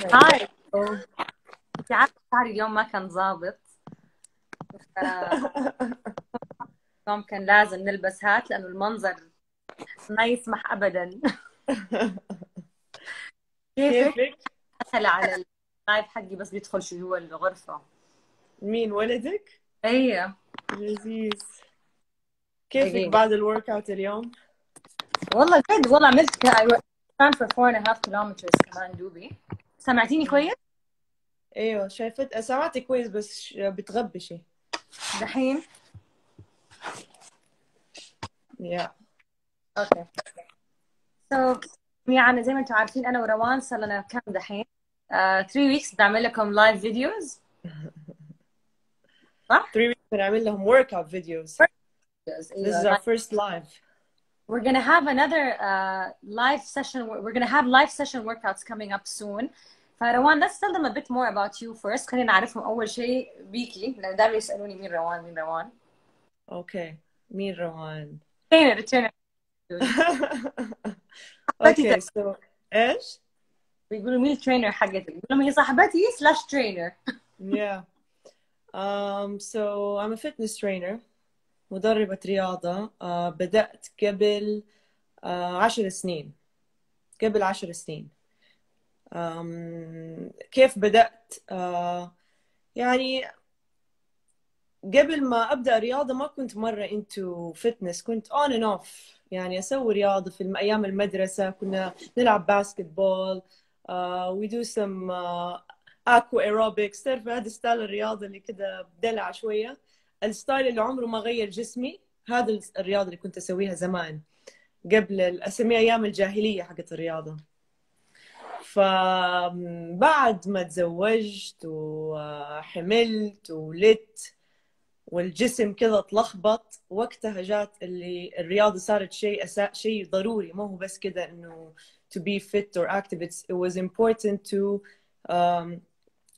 هاي انت عارفه شعري اليوم ما كان ظابط ف- اليوم كان لازم نلبس هات لأنه المنظر ما يسمح ابدا كيفك؟ دخل على اللايف حقي بس بيدخل شو جوا الغرفة مين ولدك؟ إيه لذيذ كيفك دقيقة. بعد الورك أوت اليوم؟ والله جد والله عملت كان and a half kilometers كمان دوبي سمعتيني كويس؟ أيوه شايفت سمعتك كويس بس بتغبشي دحين؟ Yeah. Okay. So يعني زي ما أنتم عارفين أنا وروان صار لنا كم دحين؟ 3 weeks بعمل لكم live videos 3 weeks بنعمل لهم workout videos This is our first live. We're gonna have another uh, live session. We're gonna have live session workouts coming up soon. فروان let's tell them a bit more about you first. خلينا نعرفهم أول شيء بيكي لأن دائما يسألوني مين روان مين روان. اوكي مين روان؟ trainer trainer اوكي سو ايش؟ بيقولوا مين الترينر حقتك؟ بيقولوا هي صاحبتي slash trainer. Yeah. Um, so I'm a fitness trainer مدربة رياضة uh, بدأت قبل uh, عشر سنين. قبل عشر سنين. كيف بدأت؟ uh, يعني قبل ما أبدأ رياضة ما كنت مرة into fitness كنت on and off. يعني أسوي رياضة في أيام المدرسة. كنا نلعب باسكت بول we do some uh, اكو ايروبكس تعرف هذا style الرياضة اللي كده بدلع شوية؟ ال style اللي عمره ما غير جسمي هذا الرياضة اللي كنت أسويها زمان قبل أسميها أيام الجاهلية حقت الرياضة. فبعد ما تزوجت وحملت وولدت والجسم كذا اتلخبط وقتها جات اللي الرياضة صارت شيء أسا... شيء ضروري. ما هو بس كده إنه to be fit or active. It's, it was important to um,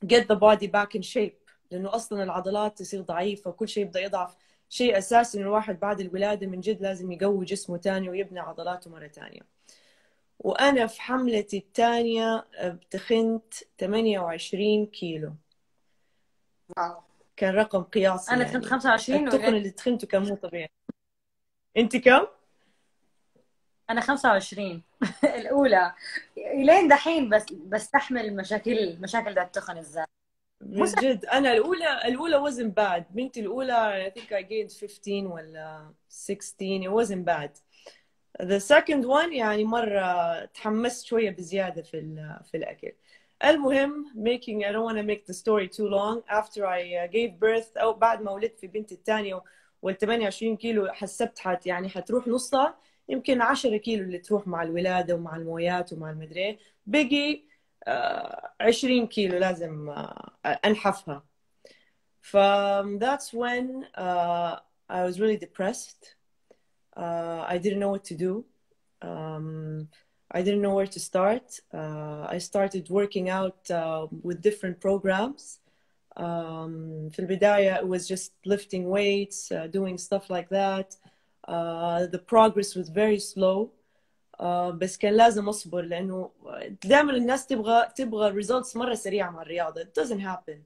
get the body back in shape. لأنه أصلا العضلات تصير ضعيفة وكل شيء يبدا يضعف شيء أساسي إنه الواحد بعد الولادة من جد لازم يقوي جسمه تاني ويبني عضلاته مرة تانية وأنا في حملتي الثانية تخنت 28 كيلو واو. كان رقم قياسي أنا يعني. كنت 25 التخن اللي تخنته كان مو طبيعي أنت كم؟ أنا 25 الأولى لين دحين بس بستحمل مشاكل مشاكل ذات التخن الزايد. من جد. أنا الأولى الأولى وزن bad. بنتي الأولى I think I gained 15 ولا 16 it wasn't bad. The second one يعني مرة تحمست شوية بزيادة في في الأكل. المهم making I don't want to make the story too long. After I gave birth أو بعد ما ولدت في بنتي الثانية وال 28 كيلو حسبت حت يعني حتروح نصها يمكن 10 كيلو اللي تروح مع الولادة ومع المويات ومع المدري. بقي 20 كيلو لازم آه، أنحفها ف that's when uh, I was really depressed uh, I didn't know what to do. Um, I didn't know where to start. Uh, I started working out uh, with different programs. Um, في البداية it was just lifting weights, uh, doing stuff like that. Uh, the progress was very slow. Uh, بس كان لازم أصبر لأنه دائما الناس تبغى تبغى results مرة سريعة مع الرياضة. It doesn't happen.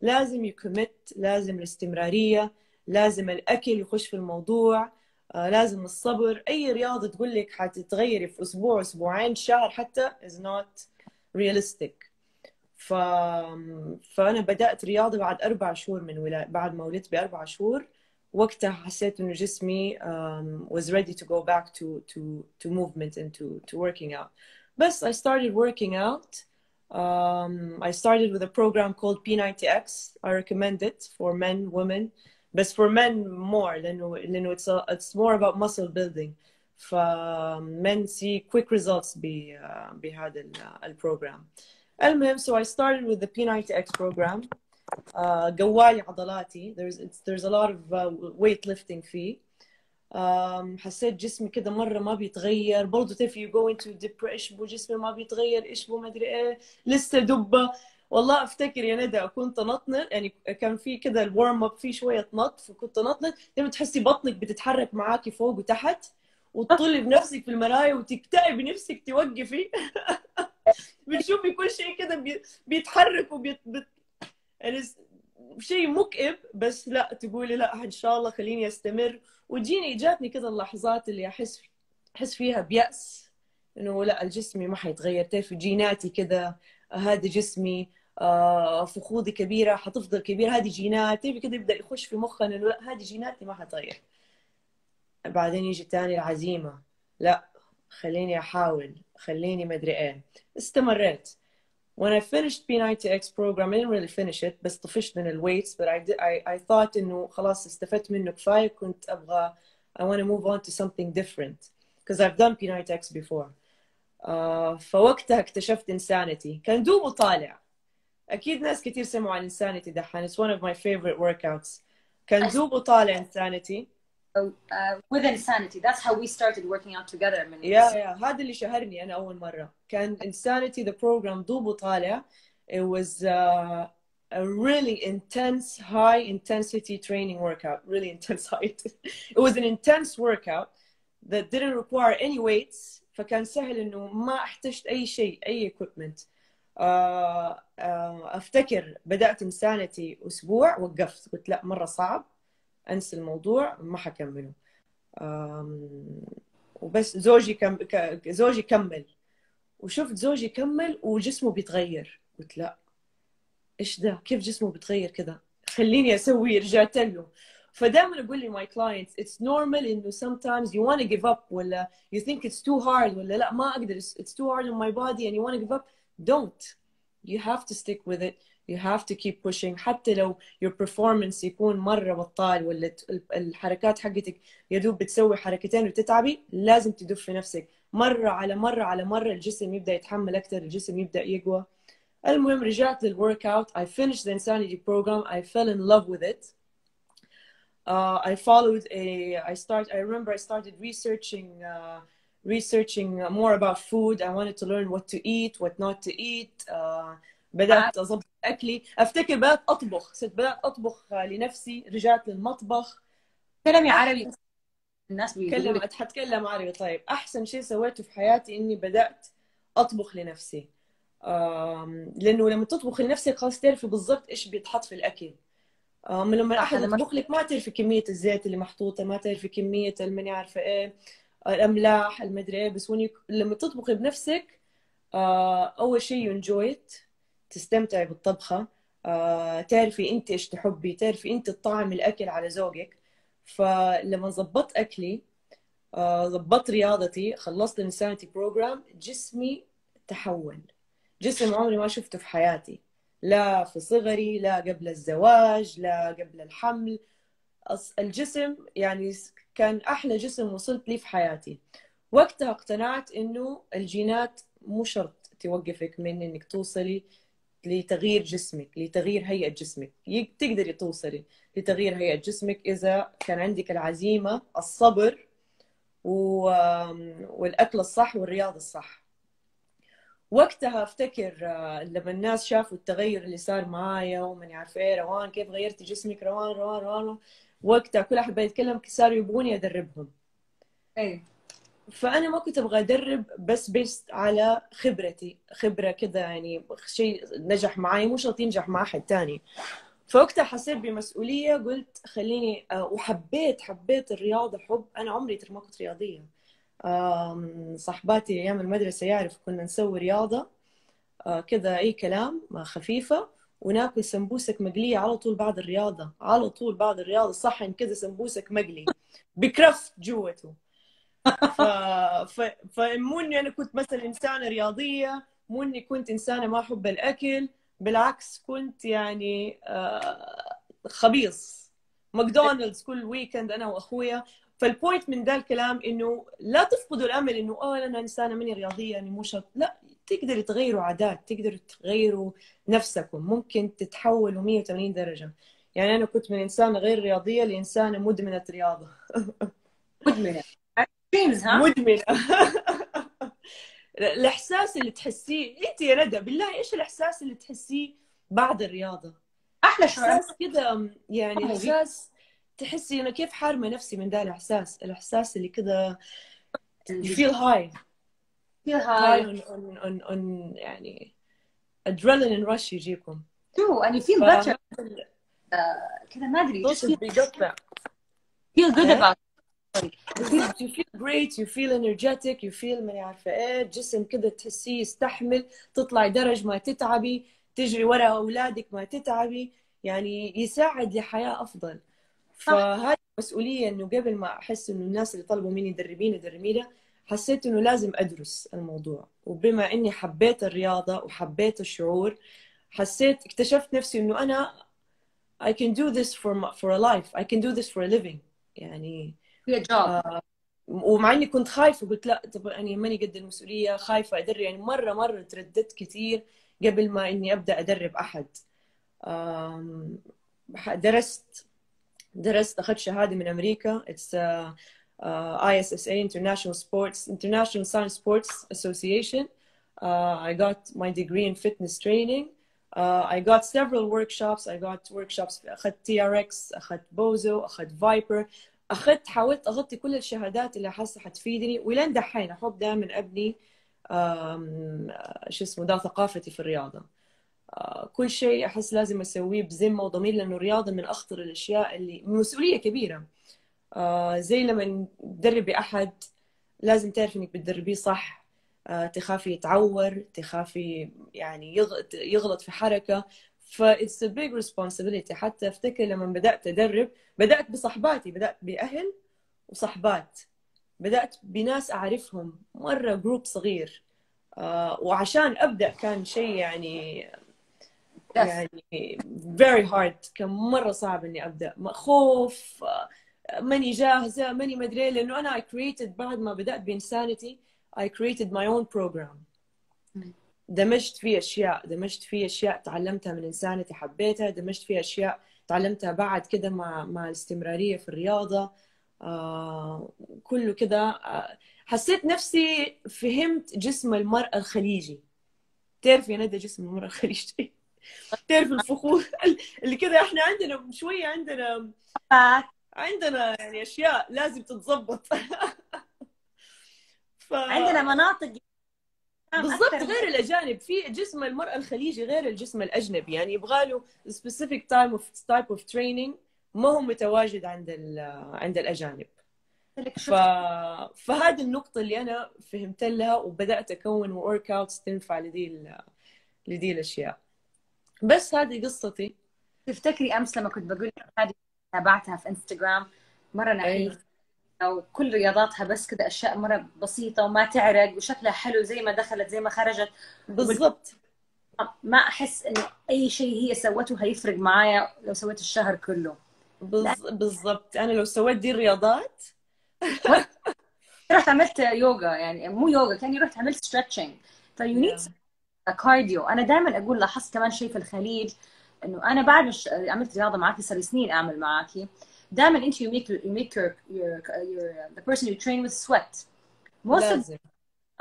لازم commit لازم الاستمرارية لازم الأكل يخش في الموضوع آه، لازم الصبر أي رياضة تقول لك حتتغيري في أسبوع أسبوعين شهر حتى is not realistic ف... فأنا بدأت رياضة بعد أربع شهور من ولا... بعد ما ولدت بأربع شهور وقتها حسيت انه جسمي um, was ready to go back to to to movement and to to working out بس I started working out um, I started with a program called P90X I recommend it for men women بس for men more لأنه لأنه it's, a, it's more about muscle building ف men see quick results ب بهذا ال- البروجرام المهم so I started with the P90X program uh, قوالي عضلاتي. There's there's a lot of uh, weightlifting فيه um, حسيت جسمي كده مرة ما بيتغير. برضو تعرفي you go into depression جسمي ما بيتغير but ما أدري إيه لسه دبة والله أفتكر يا ندى كنت نطنط يعني كان في كده ال warm up في شوية نط فكنت نطنط لما تحسي بطنك بتتحرك معاكي فوق وتحت وتطلي بنفسك في المرايه وتكتئبي نفسك توقفي. بتشوفي كل شيء كده بي- بيتحرك وبيت شيء مكئب بس لا تقولي لا إن شاء الله خليني أستمر. وتجيني جاتني كده اللحظات اللي أحس أحس فيها بيأس إنه لا الجسمي ما حيتغير. تعرفي جيناتي كده هذا جسمي آه فخوذي كبيرة حتفضل كبيرة هذه جينات. تعرفي كده يبدأ يخش في مخنا إنه لا هذه جيناتي ما حتغير. بعدين يجي تاني العزيمة. لا خليني أحاول خليني ما أدري إيه. استمريت. when I finished P90X program I didn't really finish it بس طفشت من الويتس but I, did, I, I thought انه خلاص استفدت منه كفايه كنت ابغى I want to move on to something different because I've done P90X before uh, فوقتها اكتشفت Insanity كان دوبه طالع اكيد ناس كتير سمعوا عن Insanity دحين it's one of my favorite workouts كان دوبه طالع Insanity uh, with insanity that's how we started working out together من يا يا هذا اللي شهرني انا اول مره كان Insanity the program دوبه طالع it was uh, a really intense high intensity training workout really intense height it was an intense workout that didn't require any weights فكان سهل انه ما احتجت اي شيء اي equipment آه آه افتكر بدات انسانتي اسبوع وقفت قلت لا مره صعب أنسى الموضوع ما حكمله. وبس زوجي كم زوجي كمل. وشفت زوجي كمل وجسمه بيتغير. قلت لا. إيش ده؟ كيف جسمه بيتغير كده؟ خليني أسوي رجعت له. فدائما أقول لي my clients it's normal إنه sometimes you want to give up ولا you think it's too hard ولا لا ما أقدر. It's too hard on my body and you want to give up. Don't. You have to stick with it. you have to keep pushing حتى لو your performance يكون مرة بطال ولا ت- الحركات حقتك يا دوب بتسوي حركتين وتتعبي لازم تدفي نفسك مرة على مرة على مرة الجسم يبدأ يتحمل أكثر الجسم يبدأ يقوى المهم رجعت للورك اوت I finished the insanity program I fell in love with it uh, I followed a I start I remember I started researching uh, researching more about food I wanted to learn what to eat what not to eat uh, بدأت أضبط أكلي. أفتكر بدأت أطبخ. صرت بدأت أطبخ لنفسي. رجعت للمطبخ. كلامي عربي. الناس لك. أتكلم عربي. طيب. أحسن شيء سويته في حياتي إني بدأت أطبخ لنفسي. آم، لأنه لما تطبخ لنفسك خلاص تعرفي بالضبط إيش بيتحط في الأكل. آم، لما ما- يطبخ لك ما تعرفي كمية الزيت اللي محطوطة ما تعرفي كمية الماني عارفة إيه الأملاح المدري إيه بس لما تطبخي بنفسك آه، أول شيء it. تستمتعي بالطبخة. آه، تعرفي أنت إيش تحبي تعرفي أنت تطعمي الأكل على ذوقك فلما ضبطت أكلي آه، ضبطت رياضتي خلصت الانسانتي بروجرام جسمي تحول. جسم عمري ما شفته في حياتي. لا في صغري لا قبل الزواج لا قبل الحمل. الجسم يعني كان أحلى جسم وصلت لي في حياتي. وقتها اقتنعت إنه الجينات مو شرط توقفك من إنك توصلي لتغيير جسمك لتغيير هيئة جسمك. تقدري توصلي لتغيير هيئة جسمك إذا كان عندك العزيمة الصبر. والأكل الصح والرياضة الصح. وقتها أفتكر آه، لما الناس شافوا التغير اللي صار معايا وماني عارفة إيه روان كيف غيرتي جسمك؟ روان روان روان. وقتها كل أحد بيتكلم صاروا يبغوني أدربهم. إيه فأنا ما كنت أبغى أدرب بس بس على خبرتي خبرة كده يعني شيء نجح معي مو شرط ينجح مع أحد تاني. فوقتها حسيت بمسؤولية قلت خليني آه، وحبيت حبيت الرياضة حب. أنا عمري ترى ما كنت رياضية. صاحباتي أيام المدرسة يعرف كنا نسوي رياضة آه، كذا أي كلام آه، خفيفة وناكل سمبوسك مقلية على طول بعد الرياضة. على طول بعد الرياضة صحن كذا سمبوسك مقلي. بكرفت جوته. ف... ف... فمو اني أنا كنت مثلا إنسانة رياضية مو اني كنت إنسانة ما أحب الأكل بالعكس كنت يعني آه، خبيص. ماكدونالدز كل weekend أنا وأخويا. فال point من ذا الكلام إنه لا تفقدوا الأمل إنه آه أنا إنسانة ماني رياضية يعني مو شرط. لا تقدروا تغيروا عادات تقدروا تغيروا نفسكم. ممكن تتحولوا 180 درجة. يعني أنا كنت من إنسانة غير رياضية لإنسانة مدمنة رياضة. مدمنة. دريمز ها؟ مدمنة. الإحساس اللي تحسيه أنت يا ندى بالله إيش الإحساس اللي تحسيه بعد الرياضة؟ أحلى شعور. إحساس كده يعني إحساس تحسي أنا كيف حارمة نفسي من ذا الإحساس؟ الإحساس اللي you feel high. Feel هاي high on, on, on, on يعني adrenaline rush يجيكم. You feel better. uh, كده ما أدري feel, good إيه؟ about you feel great you feel energetic you feel ماني عارفة إيه جسم كده تحسيه يستحمل تطلعي درج ما تتعبي تجري ورا أولادك ما تتعبي يعني يساعد لحياة أفضل. فهذه مسؤولية إنه قبل ما أحس إنه الناس اللي طلبوا مني يدربيني يدربيني حسيت إنه لازم أدرس الموضوع. وبما إني حبيت الرياضة وحبيت الشعور حسيت اكتشفت نفسي إنه أنا I can do this for my, for a life. I can do this for a living. يعني job. ومع إني كنت خايفة قلت لا طب اني ماني قد المسؤولية خايفة ادرب يعني مرة مرة ترددت كثير قبل ما إني أبدأ أدرب أحد. درست درست أخذت شهادة من أمريكا. It's ISSA International Sports International Science Sports Association. uh, I got my degree in fitness training. uh, I got several workshops. I got workshops أخذت TRX أخذت BOSU أخذت ViPR أخذت حاولت أغطي كل الشهادات اللي حاسة حتفيدني ولين دحين أحب دائما أبني شو اسمه ده ثقافتي في الرياضة. آه، كل شيء أحس لازم أسويه بذمة وضمير لأنه الرياضة من أخطر الأشياء اللي مسؤولية كبيرة. آه، زي لما تدربي أحد لازم تعرفي إنك بتدربيه صح. آه، تخافي يتعور تخافي يعني يغ- يغلط في حركة. ف it's a big responsibility. حتى أفتكر لما بدأت أدرب بدأت بصحباتي بدأت بأهل وصحبات. بدأت بناس أعرفهم مرة جروب صغير. آه، وعشان أبدأ كان شيء يعني. يعني very hard. كان مرة صعب إني أبدأ. م- خوف آه، ماني جاهزة ماني مدري لأنه أنا I created بعد ما بإنسانتي I created my own program. مم. دمجت فيه أشياء دمجت فيه أشياء تعلمتها من إنسانتي حبيتها دمجت فيه أشياء تعلمتها بعد كده مع مع الاستمرارية في الرياضة. آه كله كده. آه حسيت نفسي فهمت جسم المرأة الخليجي. تعرفي يا ندى جسم المرأة الخليجي؟ تعرف الفخور؟ اللي كده إحنا عندنا شوية عندنا عندنا يعني أشياء لازم تتظبط. ف... عندنا مناطق بالضبط غير الأجانب. في جسم المرأة الخليجي غير الجسم الأجنبي. يعني يبغى له specific time of type of training ما هو متواجد عند. عند الأجانب. ف... فهذه النقطة اللي أنا فهمت لها وبدأت أكون workouts تنفع لدي ال... لدي الأشياء. بس هذه قصتي. تفتكري أمس لما كنت بقول لك هذه تابعتها في انستغرام مرة نحيف أو كل رياضاتها بس كده أشياء مرة بسيطة وما تعرق وشكلها حلو زي ما دخلت زي ما خرجت. بالضبط. ما أحس إنه أي شيء هي سوته هيفرق معايا لو سويت الشهر كله. بالض- بالضبط. أنا لو سويت دي الرياضات رحت عملت يوغا يعني مو يوغا كأني رحت عملت stretching ف you need cardio أنا دائما أقول لاحظت كمان شيء في الخليج إنه أنا بعد ما عملت رياضة معاكي صار سنين أعمل معاكي. دائما انت you make you make your your your the person you train with sweat most of لازم the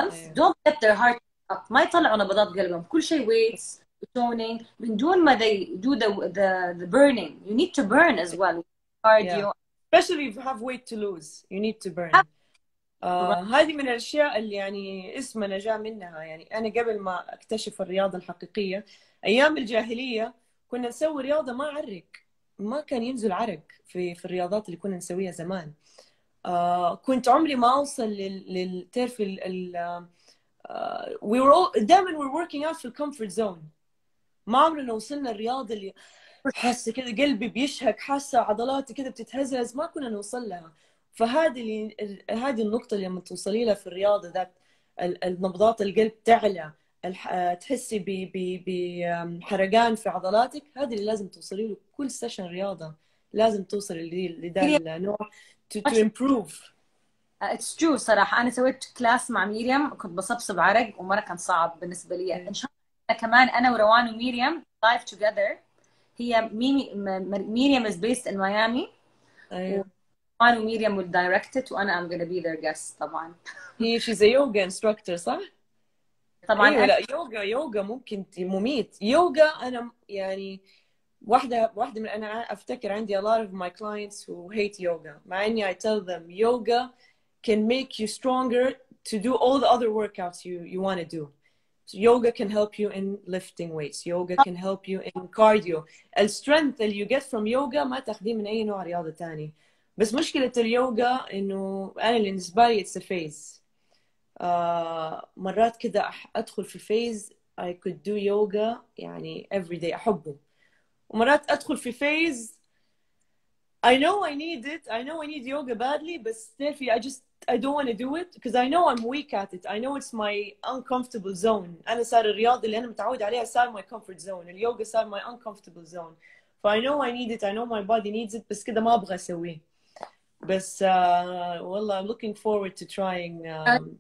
أيوة. don't get their heart up ما يطلعوا نبضات قلبهم كل شيء weights toning من دون ما they do the the the burning you need to burn as well cardio especially if you have weight to lose you need to burn آه هذه من الأشياء اللي يعني اسمنا جاء منها يعني أنا قبل ما أكتشف الرياضة الحقيقية أيام الجاهلية كنا نسوي رياضة ما عرق ما كان ينزل عرق في في الرياضات اللي كنا نسويها زمان. آه كنت عمري ما أوصل لل, لل... تعرف ال... آه we were. دائما we're working out في ال comfort zone ما عمرنا وصلنا الرياضة اللي حاسة كده قلبي بيشهق حاسة عضلاتي كده بتتهزز ما كنا نوصل لها. فهذه اللي ال- هذه النقطة اللي لما توصلي لها في الرياضة ذات ال- النبضات القلب تعلى. تحسي ب- ب- بحرقان في عضلاتك هذه اللي لازم توصلي له. كل session رياضة لازم توصلي لذا النوع to improve. it's true صراحة. أنا سويت class مع ميريم كنت بصبصب عرق ومره كان صعب بالنسبة لي. إن شاء الله كمان أنا وروان وميريم live together هي ميمي ميريم is based in ميامي أيوة. روان وميريم will direct it وأنا I'm gonna be their guest طبعا. هي she's a yoga instructor صح؟ طبعا أيوه أنا- لا يوغا يوغا ممكن مميت يوغا أنا يعني واحدة واحدة من أنا افتكر عندي a lot of my clients who hate yoga مع إني I tell them yoga can make you stronger to do all the other workouts you you want to do so yoga can help you in lifting weights yoga can help you in cardio السترينث اللي you get from yoga ما تاخديه من اي نوع رياضه تاني بس مشكله اليوغا انه أنا بالنسبة لي it's a phase آه مرات كده ادخل في phase I could do yoga يعني every day احبه ومرات ادخل في phase I know I need it. I know I need yoga badly, but still, I just I don't want to do it because I know I'm weak at it. I know it's my uncomfortable zone. أنا صار الرياضة اللي أنا متعود عليها صار my comfort zone. اليوغا صار my uncomfortable zone. So I know I need it. I know my body needs it. بس كده ما أبغى أسويه. بس uh, والله I'm looking forward to trying um,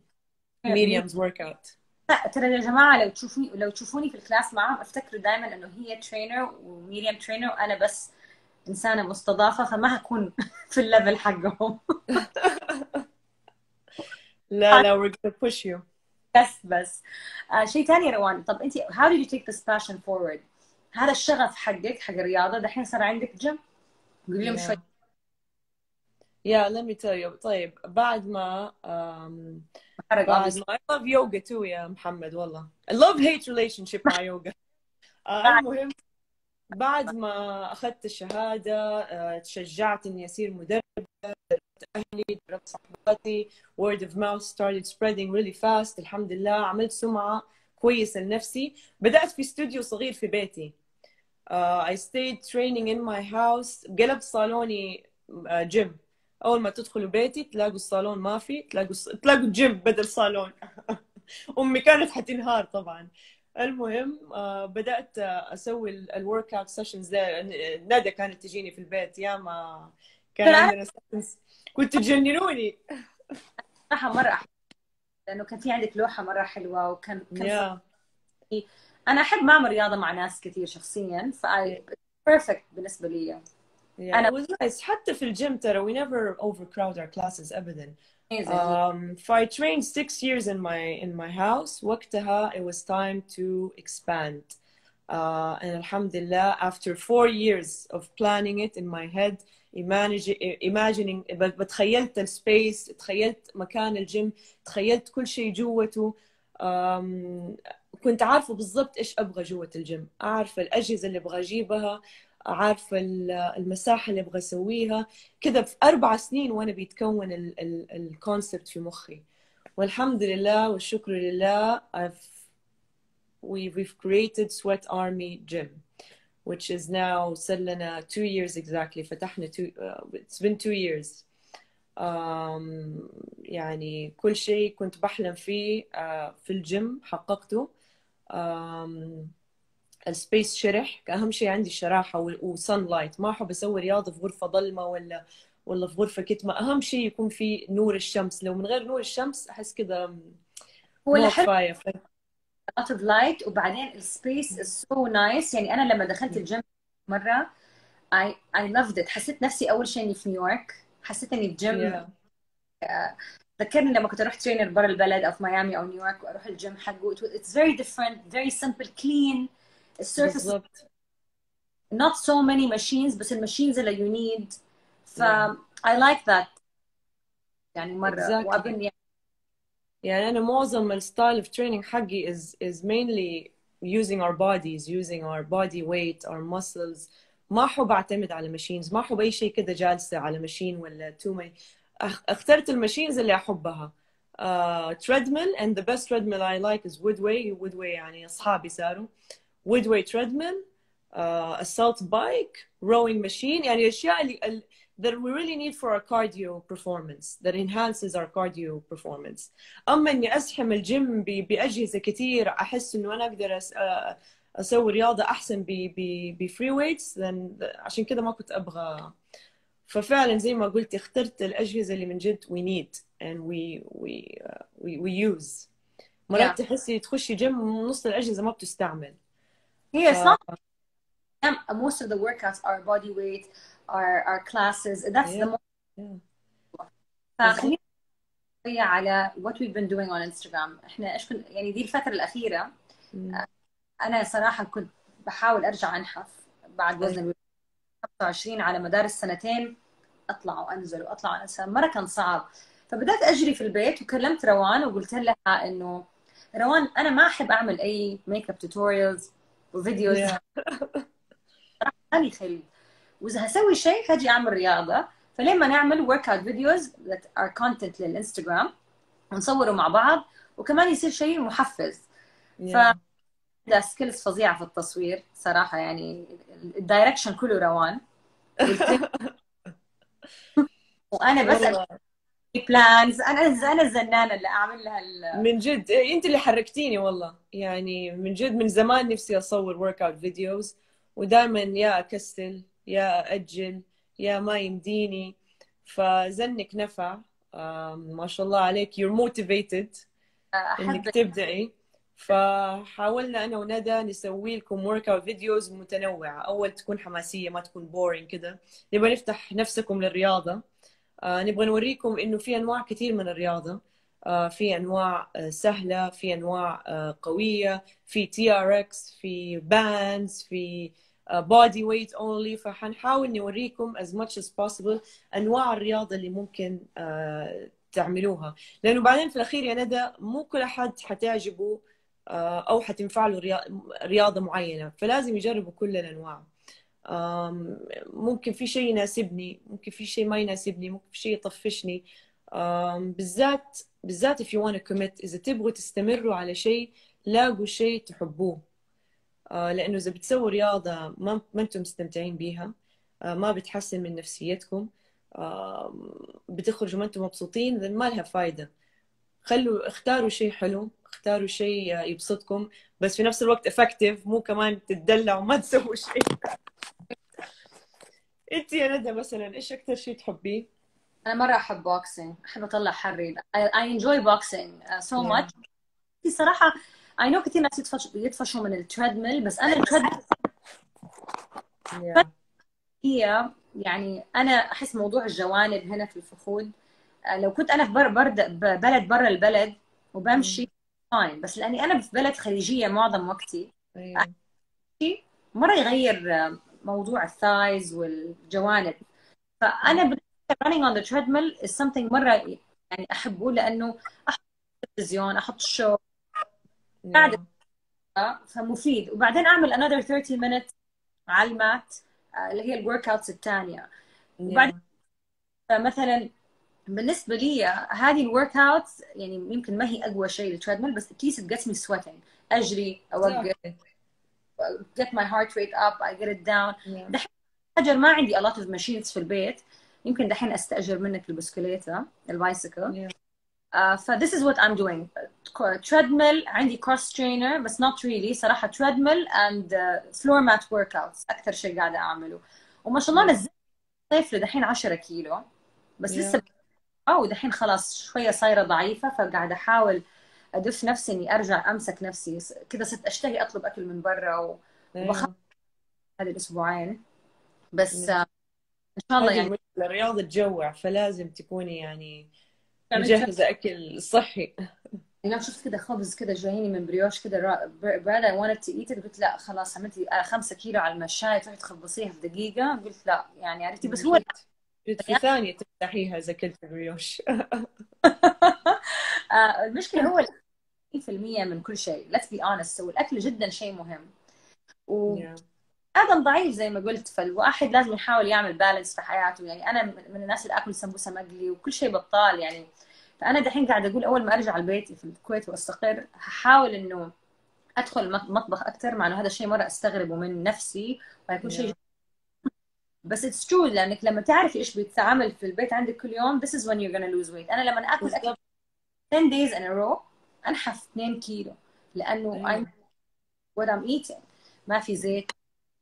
Miriam's workout. لا ترى يا جماعة لو تشوفوني لو تشوفوني في ال class معاهم افتكروا دائما إنه هي trainer وميريام trainer وأنا بس إنسانة مستضافة فما هكون في ال level حقهم. لا لا we're gonna push you. بس بس. آه شيء ثاني روان. طب أنت how did you take this passion forward هذا الشغف حقك حق الرياضة دحين صار عندك جيم قولي لهم Yeah. شوي. Yeah, let me tell you. طيب بعد ما um, محرق بعد obviously. ما I love yoga too يا محمد والله. I love hate relationship مع yoga. آه، المهم بعد ما أخذت الشهادة آه، تشجعت إني أصير مدربة دربت أهلي دربت صحباتي word of mouth started spreading really fast الحمد لله عملت سمعة كويسة لنفسي بدأت في استوديو صغير في بيتي uh, I stayed training in my house قلبت صالوني جيم أول ما تدخلوا بيتي تلاقوا الصالون ما في تلاقوا تلاقوا الجيم بدل صالون. أمي كانت حتنهار طبعا. المهم آه، بدأت آه، أسوي ال workout sessions ده ندى كانت تجيني في البيت. يا ما كان عندنا. كنت تجننوني. صراحة مرة أحب لأنه كان في عندك لوحة مرة حلوة وكان كان yeah. أنا أحب ما اعمل رياضة مع ناس كثير شخصيا ف بيرفكت بالنسبة لي. Yeah, أنا- it was nice. حتى في الجيم ترى we never overcrowd our classes أبدا. Amazing. Um, so I trained six years in my in my house. وقتها it was time to expand. Uh, and alhamdulillah, after four years of planning it in my head, imagine, imagining ب- بتخيلت السبيس تخيلت مكان الجيم تخيلت كل شيء جوته um, كنت عارفة بالضبط إيش أبغى جوة الجيم عارفة الأجهزة اللي أبغى أجيبها عارفة ال- المساحة اللي أبغى أسويها. كذا في أربع سنين وأنا بيتكون الكونسبت في مخي. والحمد لله والشكر لله I've we, we've created Sweat Army Gym which is now صار لنا two years exactly. فتحنا two, uh, it's been two years. um, يعني كل شيء كنت بحلم فيه uh, في الجيم حققته. um, ال space شرح اهم شيء عندي الشراحه و sunlight ما أحب أسوي رياضة في غرفة ظلمه ولا ولا في غرفة كتمة. أهم شيء يكون في نور الشمس. لو من غير نور الشمس أحس كذا هو الحلو كفايه ف... lot of light. وبعدين ال space is so nice. يعني أنا لما دخلت الجيم مرة I I loved it. حسيت نفسي أول شيء إني في نيويورك. حسيت إني في gym. Yeah. ذكرني لما كنت أروح trainer برا البلد أو في ميامي أو نيويورك وأروح الجيم حقه. It's very different. Very simple. Clean. السيرفيس بالضبط not so many machines بس الماشينز اللي you need ف Yeah. I like that يعني مرة Exactly. وأظن يعني يعني أنا معظم الستايل of training حقي is is mainly using our bodies using our body weight our muscles ما أحب أعتمد على machines ما أحب أي شيء كده جالسة على ماشين ولا two many أخ- اخترت الماشينز اللي أحبها uh, treadmill and the best treadmill I like is Woodway Woodway يعني أصحابي صاروا Woodway treadmill uh, assault bike rowing machine يعني الأشياء اللي ال- that we really need for our cardio performance that enhances our cardio performance. أما إني أزحم الجيم بأجهزة كثير أحس إنه أنا أقدر أس... أسوي رياضة أحسن ب ب ب free weights عشان كده ما كنت أبغى. ففعلا زي ما قلت اخترت الأجهزة اللي من جد we need and we we uh, we, we use. مرات Yeah. تحسي تخشي جيم نص الأجهزة ما بتستعمل. هي it's ف- not most of the workouts are body weight are are classes that's the Yeah. most Yeah. فخلينا شوية على what we've been doing on Instagram. إحنا إيش كنا يعني دي الفترة الأخيرة. مم. أنا صراحة كنت بحاول أرجع أنحف بعد وزن الوزن 25 على مدار السنتين. أطلع وأنزل وأطلع وأنزل مرة كان صعب. فبدأت أجري في البيت وكلمت روان وقلت لها إنه روان أنا ما أحب أعمل أي makeup tutorials و videos. مالي خلق وإذا هسوي شيء هاجي أعمل رياضة. فلما نعمل workout videos that are content للإنستغرام ونصوره مع بعض وكمان يصير شيء محفز. Yeah. عندها skills فظيعة في التصوير صراحة يعني ال direction كله روان. وأنا بس plans أنا أنا الزنانه اللي أعمل لها ال- من جد. إيه، أنت اللي حركتيني والله. يعني من جد من زمان نفسي أصور workout videos ودائما يا أكسل يا أجل يا ما يمديني. فزنك نفع. ما شاء الله عليك. You're motivated إنك احب تبدأي. فحاولنا أنا وندى نسوي لكم workout videos متنوعة. أول تكون حماسية ما تكون boring كده. نبغى نفتح نفسكم للرياضة. آه، نبغى نوريكم إنه في أنواع كثير من الرياضة. آه، في أنواع آه، سهلة في أنواع آه، قوية في TRX في bands في bodyweight only فحنحاول نوريكم as much as possible أنواع الرياضة اللي ممكن آه، تعملوها. لأنه بعدين في الأخير يا ندى مو كل أحد حتعجبه أو حتنفع له ريا- رياضة معينة. فلازم يجربوا كل الأنواع. ممكن في شيء يناسبني ممكن في شيء ما يناسبني ممكن في شيء يطفشني. بالذات بالذات if you want to commit إذا تبغوا تستمروا على شيء لاقوا شيء تحبوه. آه، لأنه إذا بتسووا رياضة ما ما أنتم مستمتعين بيها. آه، ما بتحسن من نفسيتكم. بتخرجوا ما أنتم مبسوطين ما لها فايدة. خلوا اختاروا شيء حلو اختاروا شيء يبسطكم بس في نفس الوقت effective مو كمان تتدلعوا وما تسووا شيء. انت يا ندى مثلا إيش أكثر شيء تحبيه؟ أنا مرة أحب بوكسينج أحب أطلع حري I, I enjoy boxing uh, so Yeah. much في صراحة I know كثير ناس يطفش يطفشوا من ال treadmill بس أنا ال treadmill Yeah. هي يعني أنا أحس موضوع الجوانب هنا في الفخذ آه، لو كنت أنا في بر برد بلد برا البلد وبمشي fine بس لأني أنا في بلد خليجية معظم وقتي. مرة يغير آه، موضوع ال thighs والجوانب فأنا running on the treadmill is something مرة يعني أحبه لأنه أحط التلفزيون أحط ال show Yeah. فمفيد وبعدين أعمل another 30 minutes على ال mat آه، اللي هي ال workouts الثانية وبعد- Yeah. فمثلا بالنسبة لي هذه ال workouts يعني يمكن ما هي أقوى شيء ال treadmill بس at least gets me sweating أجري أوقف. Get my heart rate up I get it down. Yeah. حجر ما عندي a lot of machines في البيت. يمكن دحين أستأجر منك البسكليتة البايسكل. Yeah. uh, ف this is what I'm doing. treadmill عندي cross trainer بس not really. صراحة treadmill and uh, floor mat workouts أكثر شيء قاعدة أعمله. وما شاء الله نزلت صيف لدحين 10 كيلو. بس Yeah. لسه أو دحين خلاص شوية صايرة ضعيفة فقاعدة أحاول أدف نفسي إني أرجع أمسك نفسي كذا صرت أشتهي أطلب أكل من برا و... وبخاف هذه الأسبوعين. بس إن شاء الله يعني الرياضة تجوع فلازم تكوني يعني يعني مجهزة أكل صحي. اليوم شفت كده خبز كده جايني من بريوش كده براد اي wanted eat it قلت لا خلاص عملت لي خمسة كيلو على المشاية تروحي تخبصيها في دقيقة قلت لا يعني عرفتي بس هو في ثانية تفتحيها إذا كلت الريوش آه، المشكلة هو 90% من كل شيء. Let's be honest والأكل جدا شيء مهم. Yeah. وآدم ضعيف زي ما قلت فالواحد لازم يحاول يعمل balance في حياته. يعني أنا من الناس اللي أكل سمبوسة مقلي وكل شيء بطال يعني. فأنا دحين قاعدة أقول أول ما أرجع البيت في الكويت وأستقر هحاول إنه أدخل المطبخ أكثر مع إنه هذا الشيء مرة أستغربه من نفسي وهيكون شيء Yeah. بس it's true لأنك لما تعرفي إيش بيتعمل في البيت عندك كل يوم this is when you're gonna lose weight. أنا لما آكل أكل بالضبط. 10 days in a row أنحف 2 كيلو لأنه. I'm what I'm eating ما في زيت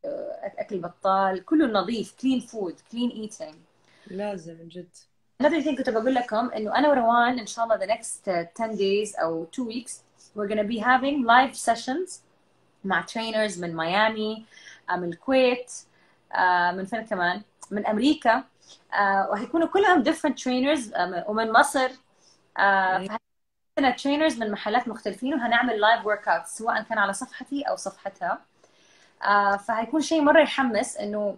آه، أكل بطال كله نظيف clean food clean eating لازم من جد another thing كنت بقول لكم إنه أنا وروان إن شاء الله the next uh, 10 days أو 2 weeks we're gonna be having live sessions مع trainers من ميامي آه، من الكويت آه، من فين كمان من أمريكا آه، وهيكونوا كلهم different trainers آه، ومن مصر أيوة. عندنا trainers من محلات مختلفين وهنعمل live workout سواء كان على صفحتي أو صفحتها. آه، فهيكون شيء مرة يحمس إنه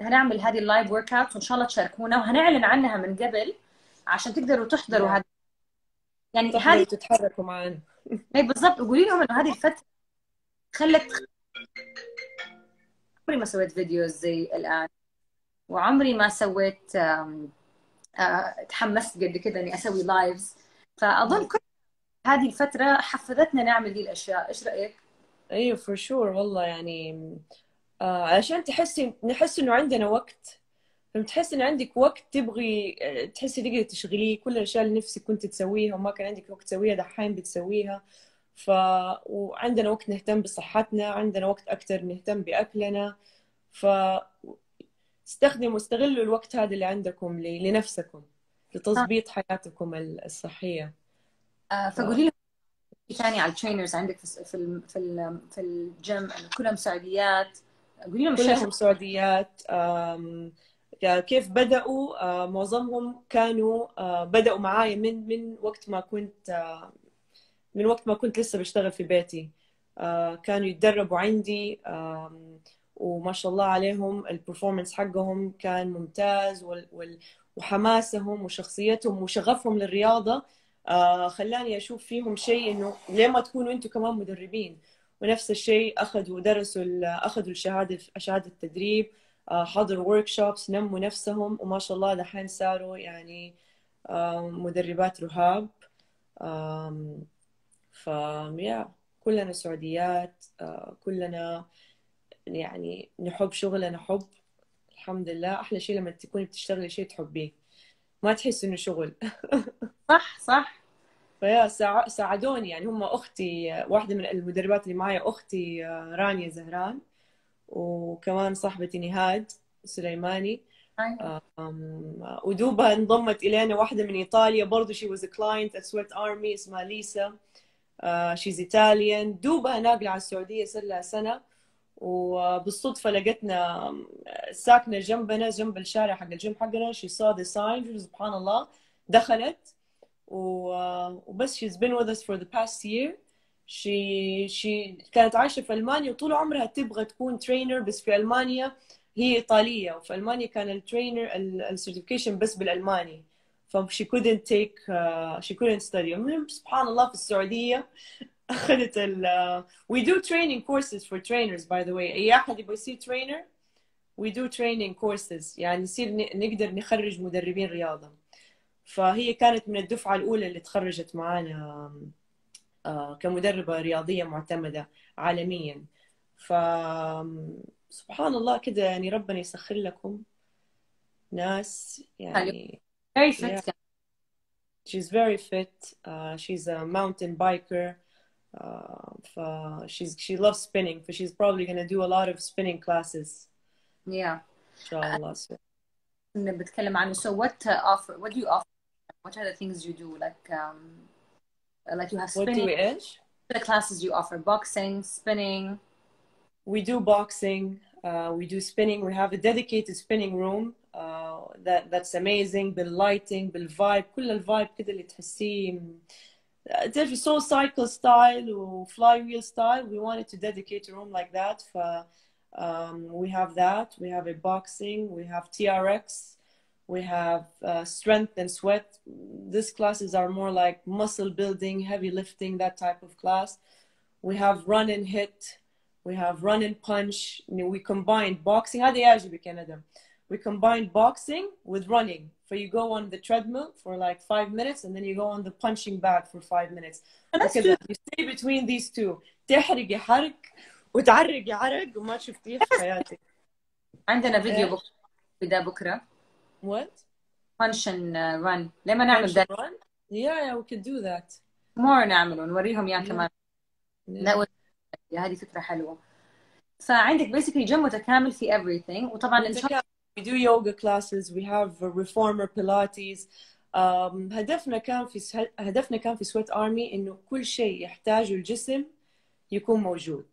هنعمل هذه ال live workout وإن شاء الله تشاركونا وهنعلن عنها من قبل عشان تقدروا تحضروا. هذا يعني هذه تتحركوا معنا هي بالضبط. قولي لهم إنه هذه الفترة خلت عمري ما سويت videos زي الآن. وعمري ما سويت آم، آه، تحمست قد كده إني أسوي lives فأظن كل هذه الفترة حفزتنا نعمل دي الأشياء. إيش رأيك؟ أيوه for sure والله يعني آه عشان تحسي نحس إنه عندنا وقت. تحس إن عندك وقت تبغي آه، تحسي تقدري تشغليه كل الأشياء اللي نفسك كنت تسويها وما كان عندك وقت تسويها دحين بتسويها. ف وعندنا وقت نهتم بصحتنا عندنا وقت أكثر نهتم بأكلنا. ف استخدموا استغلوا الوقت هذا اللي عندكم لنفسكم. لتظبيط حياتكم الصحية. آه، فقولي شيء ثاني على ال trainers عندك في في في في الجيم كلهم سعوديات. قولي لهم كلهم سعوديات كيف بدأوا؟ آه، معظمهم كانوا آه، بدأوا معايا من من وقت ما كنت من وقت ما كنت لسه بشتغل في بيتي. كانوا يتدربوا عندي وما شاء الله عليهم ال performance حقهم كان ممتاز وال- وحماسهم وشخصيتهم وشغفهم للرياضة آه، خلاني أشوف فيهم شيء إنه ليه ما تكونوا أنتم كمان مدربين؟ ونفس الشيء أخذوا درسوا ال- أخذوا الشهادة شهادة التدريب آه، حضروا workshops نموا نفسهم وما شاء الله دحين صاروا يعني مدربات رهاب. ف كلنا سعوديات آه، كلنا يعني نحب شغلنا حب. الحمد لله. أحلى شيء لما تكوني بتشتغلي شيء تحبيه. ما تحس إنه شغل. صح صح. فيا ساع- ساعدوني. يعني هم أختي واحدة من المدربات اللي معي أختي آه، رانيا زهران وكمان صاحبتي نهاد سليماني. أيوة. أم، ودوبها انضمت إلينا واحدة من برضو. She was a client at Sweat Army اسمها ليسا. uh, she's Italian. دوبها ناقلة على السعودية صار لها سنة. وبالصدفة لقتنا ساكنة جنبنا جنب الشارع حق الجيم حقنا. She saw the sign سبحان الله. دخلت. وبس she's been with us for the past year. She she كانت عايشة في ألمانيا وطول عمرها تبغى تكون trainer بس في ألمانيا هي إيطالية. وفي ألمانيا كان ال trainer ال certification بس بالألماني. ف she couldn't take uh, she couldn't study. المهم سبحان الله في السعودية أخذت ال we do training courses for trainers by the way. أي أحد يبغى يصير trainer? We do training courses. يعني نصير ن- نقدر نخرج مدربين رياضة. فهي كانت من الدفعة الأولى اللي تخرجت معانا آه، كمدربة رياضية معتمدة عالميا. ف سبحان الله كده يعني ربنا يسخر لكم ناس يعني very fit Yeah. she's very fit. uh, she's a mountain biker. uh, ف she's she loves spinning ف she's probably gonna do a lot of spinning classes yeah إن شاء الله so, إنه بتكلم عنه so what uh, offer what do you offer what are the things you do like um like you have what do spinning we إيش the classes you offer boxing spinning we do boxing uh, we do spinning we have a dedicated spinning room uh, that that's amazing باللايتنج بالفايب كل الفايب كده اللي تحسيه تعرفي سو سايكل ستايل وفلاي ويل ستايل we wanted to dedicate a room like that ف um, we have that we have a boxing we have TRX we have uh, strength and sweat these classes are more like muscle building heavy lifting that type of class we have run and hit we have run and punch You know, we combine boxing هذا يعجبك يا ندم we combine boxing with running so you go on the treadmill for like five minutes and then you go on the punching bag for five minutes That's وكذا you stay between these two تحرقي حرق وتعرقي عرق وما شفتيه في حياتك عندنا إيه. فيديو بكره بدا بكره what punch and uh, run لما نعمل punch ده and run yeah yeah we could do that more نعمله نوريهم اياه Yeah. كمان Yeah. لا و- هذه فكره حلوه فعندك basically جيم متكامل في everything وطبعا ان شاء الله We do yoga classes. We have reformer Pilates. Um, هدفنا كان في هدفنا كان في سويت ارمي انه كل شيء يحتاجه الجسم يكون موجود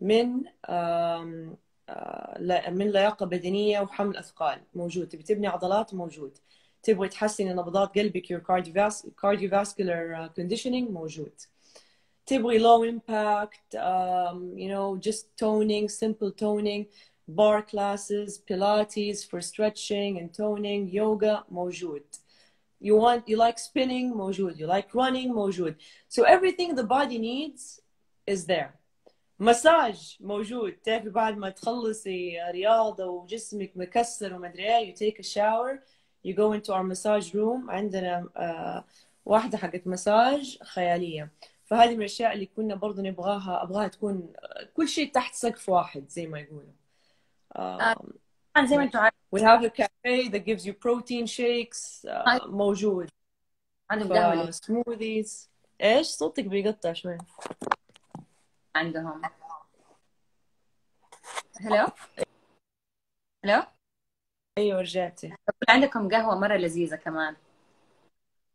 من um, uh, لا- من لياقة بدنية وحمل أثقال موجود تبي تبني عضلات موجود تبغي تحسن نبضات قلبك your cardiovas- cardiovascular uh, conditioning موجود تبغي low impact um, you know just toning simple toning bar classes pilates for stretching and toning yoga موجود you want you like spinning موجود you like running موجود so everything the body needs is there. مساج موجود تعرفي بعد ما تخلصي رياضة وجسمك مكسر وما أدري إيه you take a shower. You go into our massage room. عندنا uh, واحدة حقت مساج خيالية. فهذه من الأشياء اللي كنا برضو نبغاها أبغاها تكون كل شيء تحت سقف واحد زي ما يقولوا. طبعا زي ما أنتم عارفين. We have a cafe that gives you protein shakes uh, موجود. عندهم قهوة سموذيز إيش؟ صوتك بيقطع شوي. عندهم. هلو هلو أيوه رجعتي. عندكم قهوة مرة لذيذة كمان.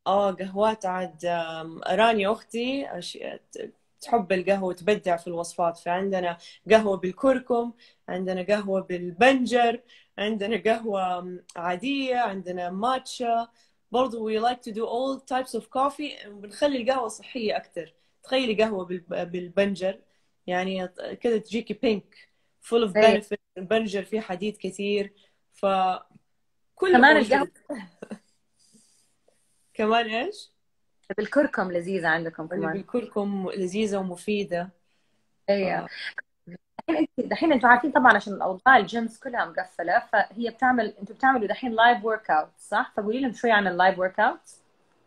آه قهوات عاد رانيا أختي تحب القهوة وتبدع في الوصفات فعندنا قهوة بالكركم عندنا قهوة بالبنجر عندنا قهوة عادية عندنا ماتشا برضو we like to do all types of coffee وبنخلي القهوة صحية أكتر تخيلي قهوة بال- بالبنجر يعني كده تجيكي بينك full of إيه. benefits البنجر فيه حديد كثير ف كل كمان. القهوة كمان إيش؟ بالكركم لذيذة عندكم كمان. بالكركم لذيذة ومفيدة. أيوه دحين انت دحين أنتم عارفين طبعا عشان الأوضاع ال gyms كلها مقفلة فهي بتعمل أنتم بتعملوا دحين live workout صح؟ فقولي لهم شوي عن ال live workout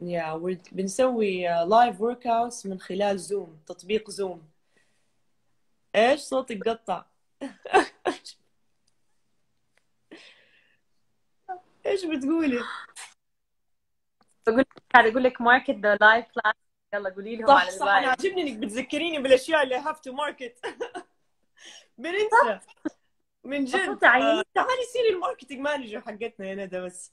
يا بنسوي live workouts من خلال Zoom تطبيق Zoom إيش؟ صوتك قطع. إيش بتقولي؟ بقول قاعد يقول لك market the live class يلا قولي لهم صح عن صح أنا عاجبني إنك بتذكريني بالأشياء اللي have to market من جد المفروض تعيني. آه، تعالي سيري ال marketing manager حقتنا يا ندى بس.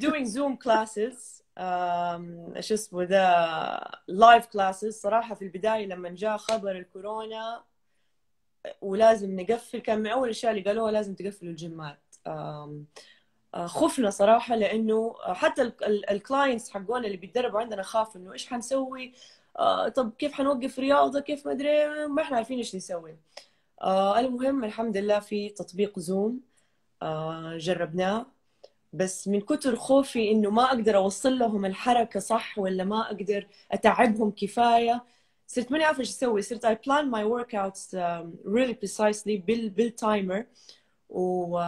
doing Zoom classes. um, شو اسمه ده live classes صراحة في البداية لما جاء خبر الكورونا ولازم نقفل. كان من أول الأشياء اللي قالوها لازم تقفلوا الجيمات um, خفنا صراحة لأنه حتى ال clients حقونا اللي بيتدربوا عندنا خافوا إنه إيش حنسوي؟ آه، طب كيف حنوقف رياضة؟ كيف؟ ما أدري ما إحنا عارفين إيش نسوي. آه، المهم الحمد لله في تطبيق Zoom آه، جربناه. بس من كتر خوفي إنه ما أقدر أوصل لهم الحركة صح ولا ما أقدر أتعبهم كفاية صرت ماني عارفة إيش أسوي. صرت plan my workouts um, really precisely بال بال timer و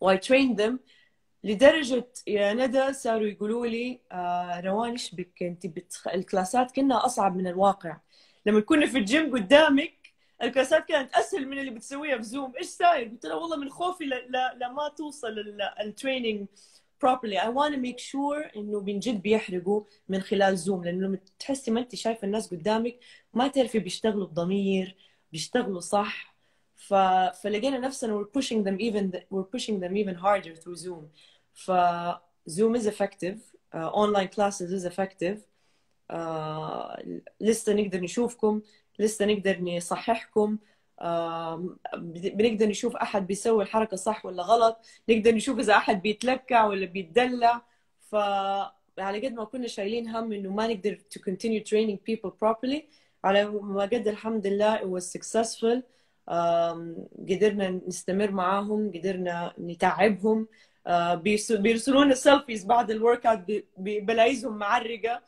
و I train them لدرجة يا ندى صاروا يقولوا لي آه روان إيش بك؟ أنت بتخ... الكلاسات كانها أصعب من الواقع. لما كنا في الجيم قدامك الكلاسات كانت أسهل من اللي بتسويها في Zoom إيش صاير؟ قلت لها والله من خوفي ل... ل... لما توصل ال training properly. I want to make sure إنه من جد بيحرقوا من خلال Zoom لأنه لما تحسي ما أنت شايفة الناس قدامك ما تعرفي بيشتغلوا بضمير بيشتغلوا صح. ف... فلقينا نفسنا we're pushing them even we're pushing them even harder through Zoom. ف Zoom is effective. Uh, online classes is effective. Uh, لسه نقدر نشوفكم لسه نقدر نصححكم. بنقدر نشوف أحد بيسوي الحركة صح ولا غلط. نقدر نشوف إذا أحد بيتلكع ولا بيتدلع. ف على قد ما كنا شايلين هم إنه ما نقدر to continue training people properly على ما قد الحمد لله it was successful. آم، قدرنا نستمر معاهم قدرنا نتعبهم. آه، بيرس- بيرسلوا لنا selfies بعد ال workout بلايزهم معرقة.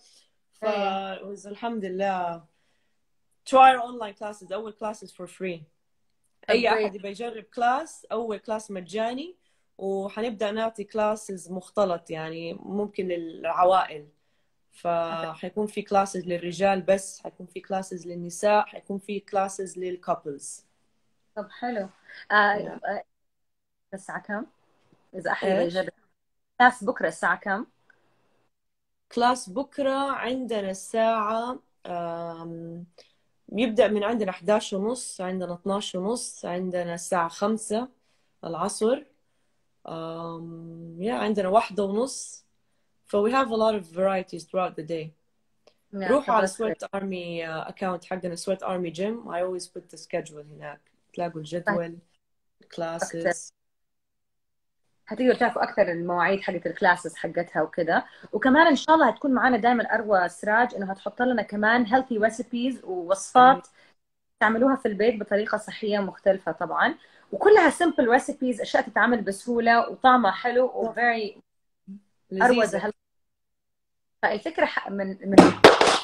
ف أيوة. الحمد لله try online classes. أول classes for free. أي. أحد يبغى يجرب class أول class مجاني وحنبدأ نعطي classes مختلط يعني ممكن للعوائل. فحيكون في classes للرجال بس حيكون في classes للنساء حيكون في classes لل couples طب حلو. آه، آه، الساعة كم؟ إذا أحد؟ يجرب class بكرة الساعة كم؟ كلاس بكرة عندنا الساعة يبدأ من عندنا 11 ونص عندنا 12 ونص عندنا الساعة 5 العصر. yeah عندنا واحدة ونص. ف we have a lot of varieties throughout the day. روحوا على Sweat Army account حقنا Sweat Army Gym I always put the schedule هناك. تلاقوا الجدول classes. هتقدروا تعرفوا أكثر المواعيد حقت ال classes حقتها وكذا. وكمان إن شاء الله هتكون معنا دائما أروى سراج إنه هتحط لنا كمان healthy recipes ووصفات تعملوها في البيت بطريقة صحية مختلفة طبعا. وكلها simple recipes أشياء تتعمل بسهولة وطعمها حلو و very healthy فالفكرة من من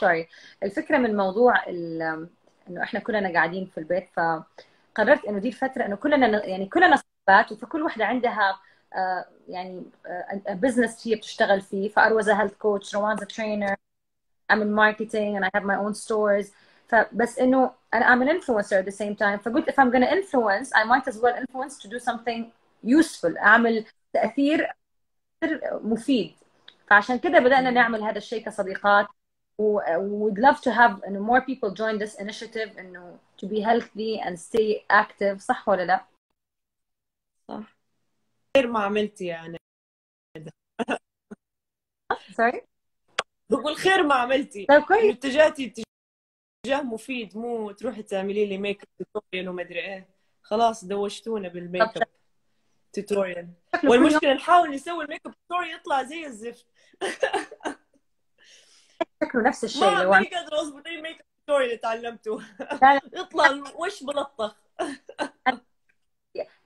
sorry الفكرة من موضوع إنه إحنا كلنا قاعدين في البيت فقررت إنه دي الفترة إنه كلنا يعني كلنا صحبات وفكل وحدة عندها uh, يعني business هي بتشتغل فيه. ف أروى's health coach روان's trainer I'm in marketing and I have my own stores. فبس إنه أنا I'm an influencer at the same time. فقلت if I'm gonna influence I might as well influence to do something useful أعمل تأثير مفيد. فعشان كده بدأنا نعمل هذا الشيء كصديقات. Would love to have إنه more people join this initiative إنه to be healthy and stay active. صح ولا لا؟ صح. خير ما عملتي يعني. sorry بقول خير ما عملتي. طيب كويس. اتجهتي اتجاه مفيد مو تروحي تعملي لي makeup tutorial وما أدري إيه. خلاص دوشتونا بال makeup tutorial والمشكلة نحاول نسوي ال makeup tutorial يطلع زي الزفت. شكله نفس الشيء ما ماني قادره اضبط اي makeup tutorial اللي تعلمته. يطلع وش ملطخ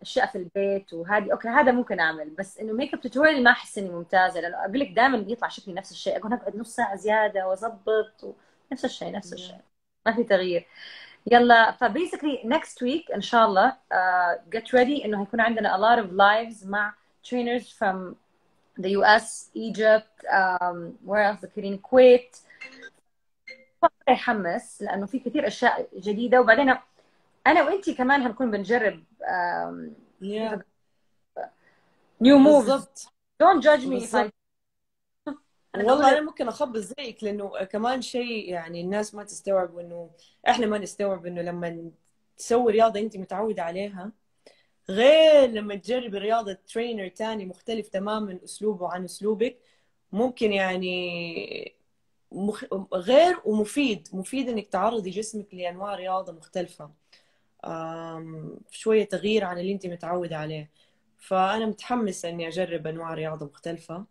أشياء في البيت وهذه okay هذا ممكن أعمل بس إنه makeup tutorial ما أحس إني ممتازة. لأنه أقول لك دائما يطلع شكلي نفس الشيء أقول اقعد نص ساعة زيادة وأظبط و... نفس الشيء نفس الشيء. ما في تغيير. يلا ف basically next week إن شاء الله جيت uh, ready إنه هيكون عندنا a lot of lives مع trainers from the US Egypt um, where else? ذكرين الكويت يحمس لأنه في كثير أشياء جديدة. وبعدين أنا وإنتي كمان هنكون بنجرب new moves don't judge me والله أنا ممكن أخبط زيك لأنه كمان شيء يعني الناس ما تستوعب إنه إحنا ما نستوعب إنه لما تسوي رياضة انت متعودة عليها غير لما تجربي رياضه ترينر تاني مختلف تماما أسلوبه عن أسلوبك ممكن يعني مخ... غير ومفيد مفيد إنك تعرضي جسمك لأنواع رياضة مختلفة. أم... شوية تغيير عن اللي أنت متعودة عليه. فأنا متحمسة إني أجرب أنواع رياضة مختلفة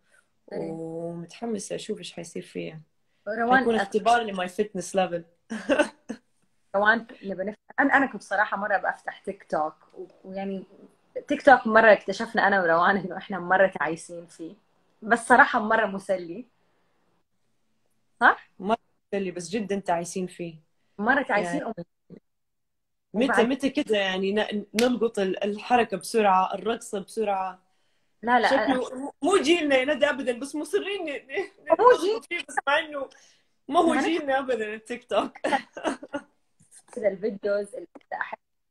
ومتحمسة أشوف إيش حيصير فيها. روان يكون اختبار ل my fitness level روان نبى أنا أنا كنت صراحة مرة بفتح تيك توك ويعني تيك توك مرة اكتشفنا أنا وروان إنه إحنا مرة تعيسين فيه. بس صراحة مرة مسلي. صح؟ مرة مسلي بس جدا تعيسين فيه. مرة تعيسين. يعني... متى متى كده يعني نلقط الحركة بسرعة الرقصة بسرعة. لا لا شكله مو جيلنا يا ندى ابدا بس مصرين مو جيل بس مع إنه ما هو جيلنا ابدا التيك توك. كذا ال videos اللي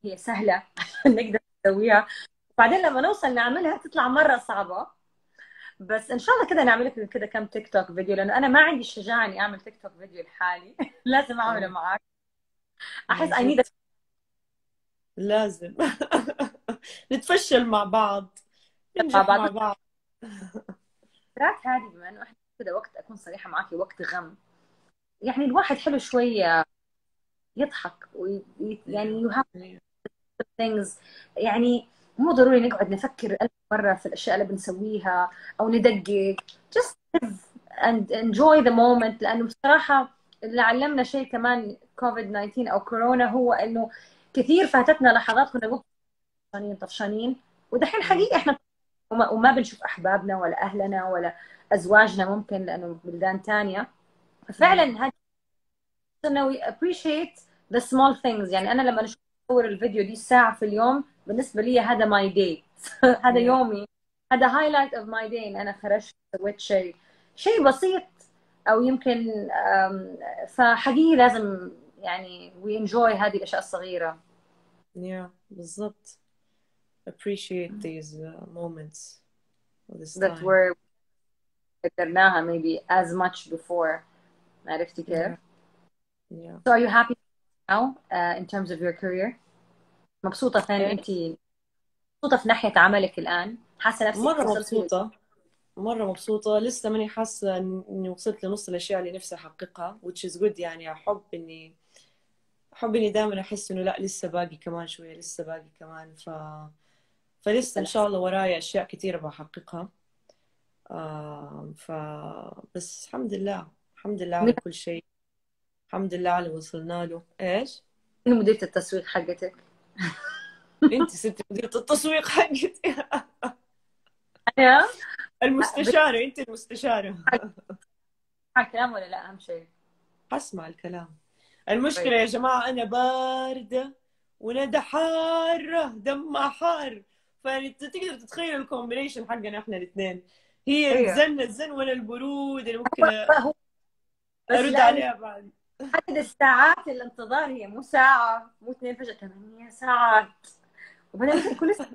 هي سهلة نقدر نسويها وبعدين لما نوصل نعملها تطلع مرة صعبة. بس إن شاء الله كده نعمل لك كده كم تيك توك فيديو لأنه أنا ما عندي الشجاعه إني أعمل تيك توك فيديو لحالي. لازم أعمله معك أحس I need لازم. نتفشل مع بعض. مع بعض. مع بعض. هذه بما انه إحنا كده وقت أكون صريحة معك وقت غم. يعني الواحد حلو شوية. يضحك ويعني يو things. يعني مو ضروري نقعد نفكر ألف مرة في الأشياء اللي بنسويها أو ندقق. Just live and enjoy the moment. لأنه بصراحة اللي علمنا شيء كمان كوفيد 19 أو كورونا هو إنه كثير فاتتنا لحظات كنا طفشانين طفشانين. ودحين حقيقة إحنا وما, وما بنشوف أحبابنا ولا أهلنا ولا أزواجنا ممكن لأنه بلدان ثانية ففعلا هذه صرنا we appreciate the small things. يعني أنا لما أصور الفيديو دي ساعة في اليوم بالنسبة لي هذا my day هذا يومي. هذا highlight of my day إن أنا خرجت سويت شيء. شيء بسيط أو يمكن فحقيقي لازم يعني وي انجوي هذه الأشياء الصغيرة. Yeah بالضبط. Appreciate these uh, moments this that time. were قدرناها maybe as much before. عرفتي كيف؟ Yeah. Yeah. So are you happy now uh, in terms of your career؟ مبسوطة فين أنت مبسوطة في ناحية عملك الآن؟ حاسة نفسك مرة مبسوطة. مرة مبسوطة. لسه ماني حاسة إني وصلت لنص الأشياء اللي نفسي أحققها which is good يعني. أحب إني أحب إني دائما أحس إنه لا لسه باقي كمان شوية لسه باقي كمان. ف فلسه إن شاء الله ورايا أشياء كثيره بحققها. آه ف بس الحمد لله الحمد لله على كل شيء. الحمد لله على اللي وصلنا له. إيش؟ مديرة التسويق حقتك؟ أنت ست مديرة التسويق حقتي. أنا المستشارة أنت المستشارة. الكلام ولا لا؟ أهم شيء. حسمع الكلام. المشكلة يا جماعة أنا باردة وندى حارة دمها حار. فيعني تقدر تتخيل ال combination حقنا إحنا الاثنين هي أيوة. الزن الزن وأنا البرود اللي ممكن أرد عليها بعد. عدد الساعات الانتظار هي مو ساعة مو اثنين فجأة ثمانية ساعات. وبعدين كل ساعة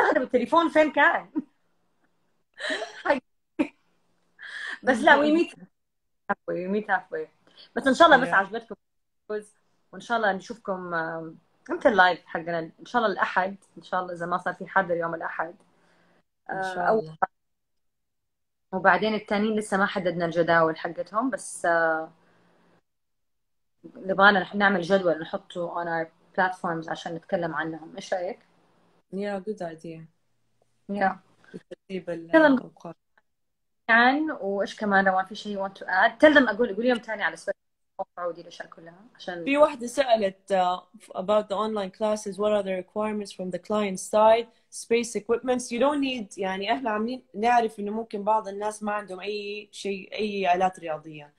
استخدم التليفون فين كان؟ بس لا we meet halfway we meet halfway بس إن شاء الله بس. عجبتكم وإن شاء الله نشوفكم إمتى ال live حقنا. إن شاء الله الأحد إن شاء الله إذا ما صار في حظر يوم الأحد. إن آه، شاء أو الله. وبعدين التانيين لسه ما حددنا الجداول حقتهم بس آه، نبغانا نح- نعمل جدول نحطه on our platforms عشان نتكلم عنهم. إيش رأيك؟ يا جود ايديا يا. الأوقات. عن وإيش كمان روان في شيء want to add tell them أقول قولي لهم ثاني على سؤال. الاشياء كلها عشان في واحدة سألت uh, about the online classes. What are the requirements from the client side? Space equipments. You don't need يعني إحنا عاملين نعرف إنه ممكن بعض الناس ما عندهم أي شيء أي آلات رياضية.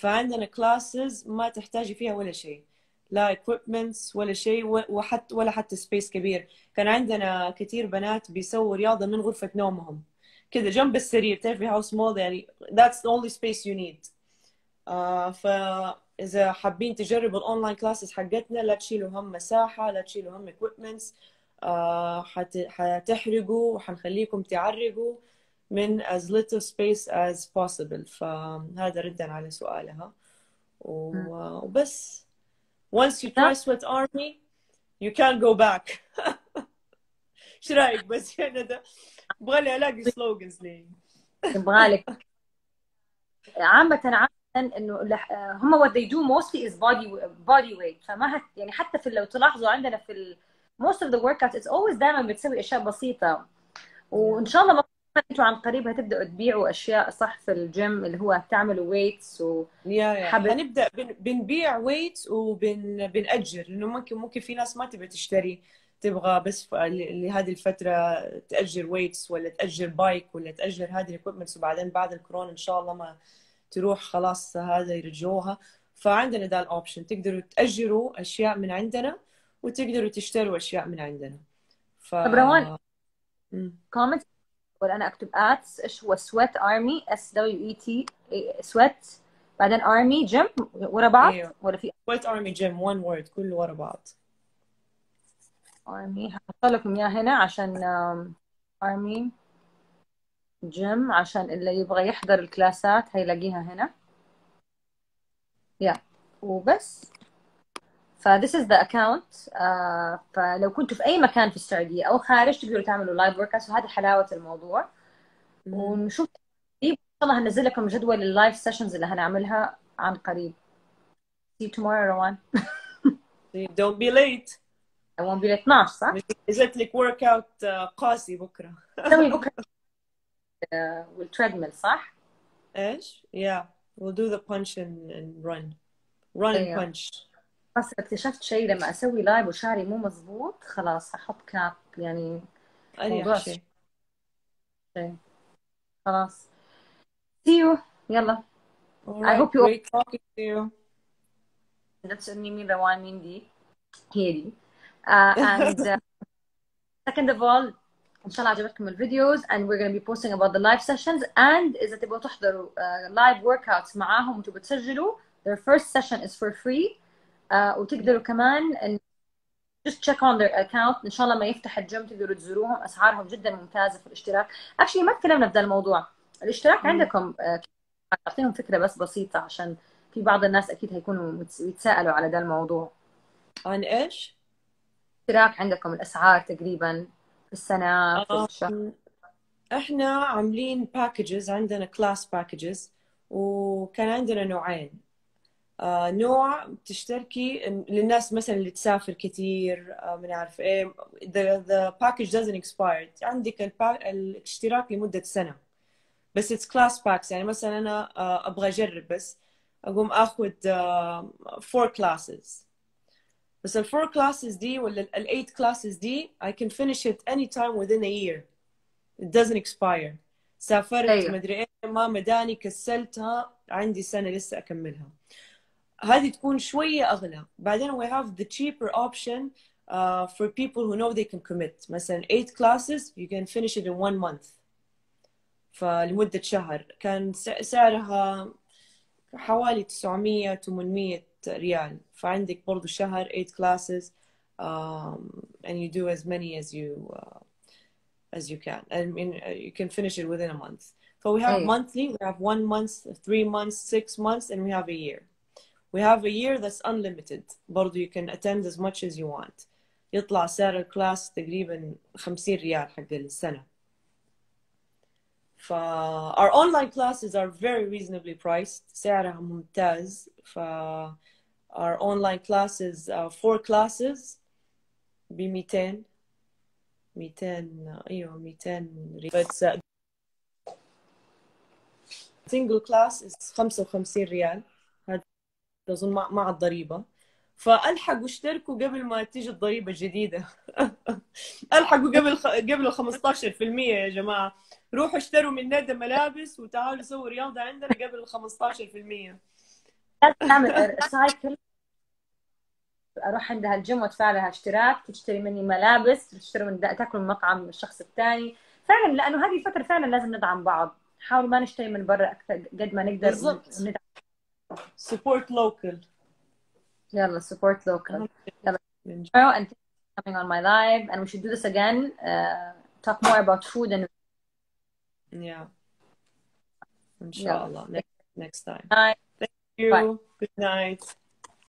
فعندنا classes ما تحتاجي فيها ولا شيء. لا equipments ولا شيء وحتى ولا حتى space كبير. كان عندنا كثير بنات بيسووا رياضة من غرفة نومهم. كذا جنب السرير تعرفي how small يعني the only space you need. آه فإذا حابين تجربوا ال online classes حقتنا لا تشيلوا هم مساحة لا تشيلوا هم equipments. آه حت... حتحرقوا وحنخليكم تعرقوا. من as little space as possible. فهذا ردا على سؤالها. وبس. Once you try sweat army you can't go back. إيش رأيك بس؟ يا ندى أبغى ألاقي سلوجنز لي. يبغالك عامة عامة إنه لح- هم what they do mostly is body body weight. فما هت يعني حتى في لو تلاحظوا عندنا في ال most of the workouts it's always دائما بتسوي أشياء بسيطة. وإن شاء الله أنتوا عن قريب هتبدأوا تبيعوا أشياء صح في الجيم اللي هو تعملوا weights و yeah yeah. حابب- هنبدأ بن- بنبيع weight وبن بنأجر لأنه ممكن ممكن في ناس ما تبغى تشتري تبغى بس لهذه الفترة تأجر weights ولا تأجر bike ولا تأجر هذه ال equipments وبعدين بعد الكورونا إن شاء الله ما تروح خلاص هذا يرجعوها. فعندنا ده ال option تقدروا تأجروا أشياء من عندنا وتقدروا تشتروا أشياء من عندنا. ف طب روان. comment ولا أنا أكتب it's إيش هو؟ Sweat Army S W E T sweat بعدين Army Gym ورا بعض؟ أيوه. ولا في sweat Army Gym one word كله ورا بعض. Army هحط لكم اياه هنا عشان Army Gym عشان اللي يبغى يحضر الكلاسات هيلاقيها هنا. Yeah وبس. ف this is the account آه فلو كنتوا في أي مكان في السعودية أو خارج تقدروا تعملوا live workouts وهذه حلاوة الموضوع. ونشوف قريب إن شاء الله هنزل لكم جدول ال live sessions اللي هنعملها عن قريب. See you tomorrow روان. Don't be late. I won't be late. 12 صح؟ نزلت لك workout قاسي بكرة. نسوي بكرة. وال treadmill صح؟ إيش؟ Yeah. We'll do the punch and, and run. Run and أيوه. punch. بس اكتشفت شيء لما أسوي live وشعري مو مزبوط خلاص أحط cap يعني موضوع شيء. خلاص. See you. يلا. Alright, hope you- great. talking to you. لا تسألني مين روان مين دي هي دي uh, and uh, second of all ان شاء الله عجبتكم ال videos and we're going to be posting about the live sessions and إذا تبغوا تحضروا uh, live workouts معاهم وتبغوا تسجلوا their first session is for free. وتقدروا كمان إن just check on their account. إن شاء الله ما يفتح الجيم تقدروا تزوروهم. أسعارهم جدا ممتازة في الاشتراك. Actually ما تكلمنا في ذا الموضوع. الاشتراك. عندكم uh, أعطيهم فكرة بس بسيطة عشان في بعض الناس أكيد هيكونوا يتساءلوا على ذا الموضوع. عن إيش؟ اشتراك عندكم الأسعار تقريبا في السنة في الشهر. Um, إحنا عاملين packages عندنا class packages وكان عندنا نوعين. آه نوع بتشتركي للناس مثلا اللي تسافر كثير آه من عارف إيه. The, the package doesn't expire. عندك البا... الاشتراك لمدة سنة. بس it's class packs. يعني مثلا أنا آه أبغى أجرب بس. أقوم آخذ آه four classes. بس ال four classes دي ولا ال eight classes دي I can finish it anytime within a year. It doesn't expire. سافرت أيوة. مدري إيه ما مداني كسلتها عندي سنة لسه أكملها. هذه تكون شوية أغلى بعدين we have the cheaper option uh, for people who know they can commit مثلا 8 classes you can finish it in one month فلمدة شهر كان سعرها حوالي 900 800 ريال فعندك برضو شهر 8 classes um, and you do as many as you uh, as you can I mean uh, you can finish it within a month so we have monthly we have one month three months six months and we have a year we have a year that's unlimited برضو you can attend as much as you want يطلع سعر الكلاس تقريبا 50 ريال حق السنة ف our online classes are very reasonably priced سعرها ممتاز ف our online classes uh, four classes ب 200 200 ايوه 200 ريال but uh, single class is 55 ريال هذا أظن مع مع الضريبة. فألحقوا اشتركوا قبل ما تيجي الضريبة الجديدة. ألحقوا قبل. قبل ال 15% يا جماعة. روحوا اشتروا من ندى ملابس وتعالوا سووا رياضة عندنا قبل ال 15% لازم اعمل cycle أروح عندها الجيم وأدفع لها اشتراك. تشتري مني ملابس تشتري من تاكل من مطعم الشخص الثاني. فعلا لأنه هذه الفترة فعلا لازم ندعم بعض. نحاول ما نشتري من برا أكثر قد ما نقدر بالضبط. Support local. Yeah, support local. Yeah. And coming on my live, and we should do this again. Uh, talk more about food and. Yeah. Inshallah. Yeah. Next, next time. Bye. Thank you. Bye. Good night.